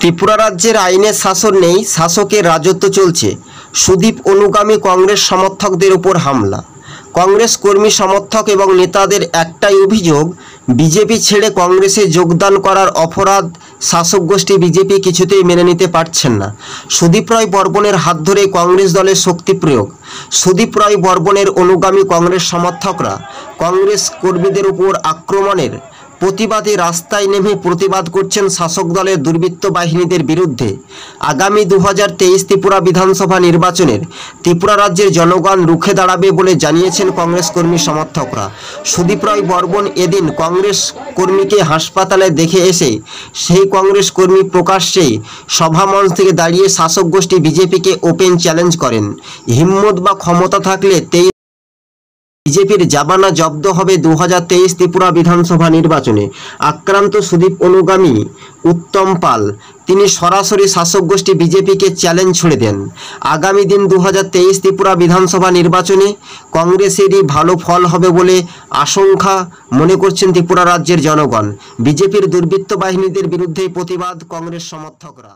ত্রিপুরা রাজ্যের আইনের শাসন নেই, শাসকের রাজত্ব চলছে। সুদীপ অনুগামী কংগ্রেস সমর্থকদের উপর হামলা। কংগ্রেস কর্মী সমর্থক এবং নেতাদের একটাই অভিযোগ, বিজেপি ছেড়ে কংগ্রেসে যোগদান করার অপরাধ শাসক গোষ্ঠী বিজেপি কিছুতেই মেনে নিতে পারছেন না। সুদীপ রায় বর্বনের হাত ধরে কংগ্রেস দলের শক্তি প্রয়োগ। সুদীপ রায় বর্বনের অনুগামী কংগ্রেস সমর্থকরা কংগ্রেস কর্মীদের উপর আক্রমণের প্রতিবাদে রাস্তায় নেমে প্রতিবাদ করছেন শাসক দলের দুর্বৃত্ত বাহিনীদের বিরুদ্ধে। আগামী দু হাজার ত্রিপুরা বিধানসভা নির্বাচনের ত্রিপুরা রাজ্যের জনগণ রুখে দাঁড়াবে বলে জানিয়েছেন কংগ্রেস কর্মী সমর্থকরা। সুদীপ রায় বর্মন এদিন কংগ্রেস কর্মীকে হাসপাতালে দেখে এসে সেই কংগ্রেস কর্মী প্রকাশ্যেই সভামঞ্চ থেকে দাঁড়িয়ে শাসক গোষ্ঠী বিজেপিকে ওপেন চ্যালেঞ্জ করেন। হিম্মত বা ক্ষমতা থাকলে তেইশ বিজেপির জাবানা জব্দ হবে দু ত্রিপুরা বিধানসভা নির্বাচনে। আক্রান্ত সুদীপ অনুগামী, উত্তম পাল, তিনি সরাসরি শাসক গোষ্ঠী বিজেপিকে চ্যালেঞ্জ ছুড়ে দেন। আগামী দিন দু ত্রিপুরা বিধানসভা নির্বাচনে কংগ্রেসেরই ভালো ফল হবে বলে আশঙ্কা মনে করছেন ত্রিপুরা রাজ্যের জনগণ। বিজেপির দুর্বৃত্ত বাহিনীদের বিরুদ্ধে প্রতিবাদ কংগ্রেস সমর্থকরা।